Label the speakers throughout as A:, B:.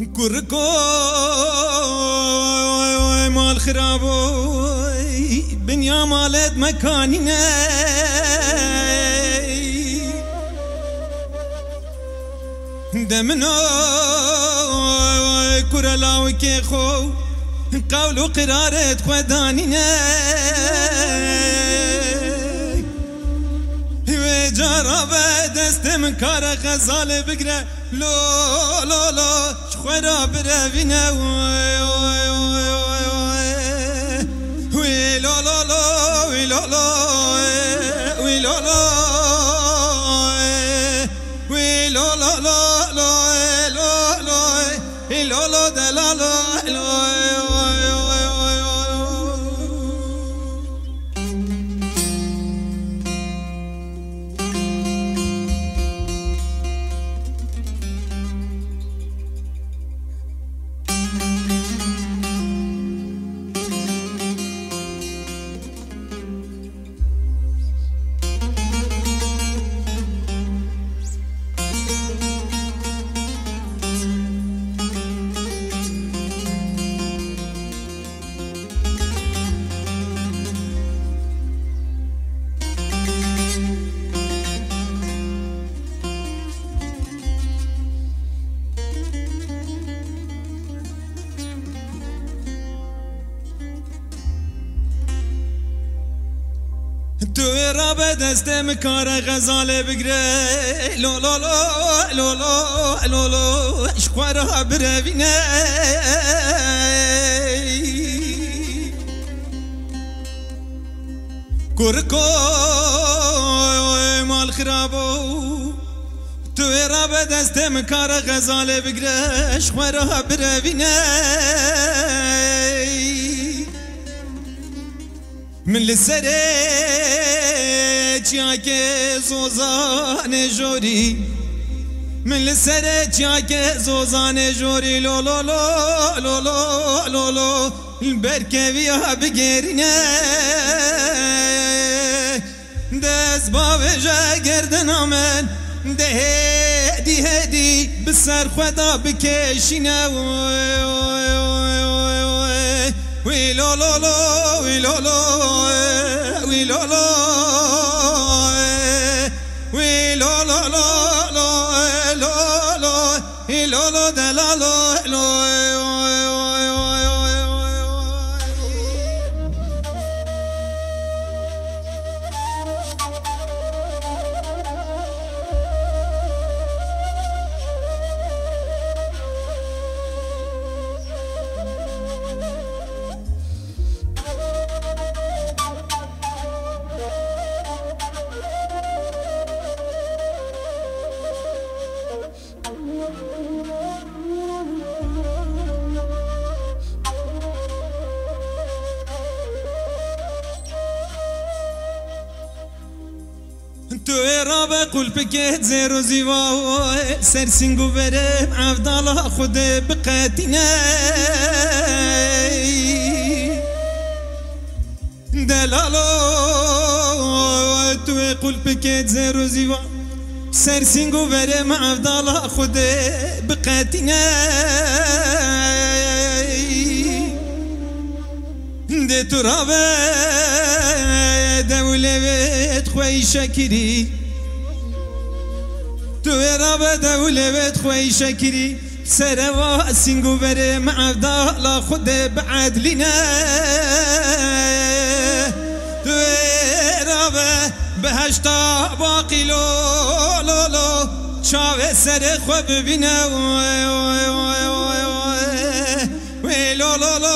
A: قرقوي مال خرابوي بنيا مالت مكاننا دمنا كرلاوي كي خو قول وقرارة خداننا جرب دستم کار غزال بگره لو لو لو شخورا بره بینه. وی وی وی وی وی لو لو وی لو لو وی لو لو وی لو لو لو لو لو لو لو تو را به دستم کار غزال بگره. لولو لولو لولو اشخوار ها بروینه. کرکو مال خرابو تو را به دستم کار غزال بگره. اشخوار ها بروینه. من لسر که زوزان جوری. من لسر که زوزان جوری. لولو لولو لولو لولو برکه ویا بگیرینه. دست با جا گردن آمن ده دی هدی بسر خدا بکشینه. We lo lo lo, we lo lo, eh, we lo lo, eh, we lo lo lo lo, eh, lo lo, eh. he lo lo de la lo. تو را به قلب که زیر و سر سینگو برم عبدالا خود بقتینه دلالو تو قلب که زیر و سر سینگو برم عبدالا خود بقتینه دە تو ڕاوە دەولەوێت خۆی شەکری توێ ڕاوە دەولەوێت خۆی شەکری سەرەوە سنگ و بەرێ مەعدا لا خودێ بەعادلینە توێ ڕاوە بەهشتا باقیلۆ لۆلۆ چاوێ سەرێ خۆ ببینە وێ لۆلۆ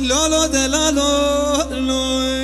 A: לא לא דה לא לא לא.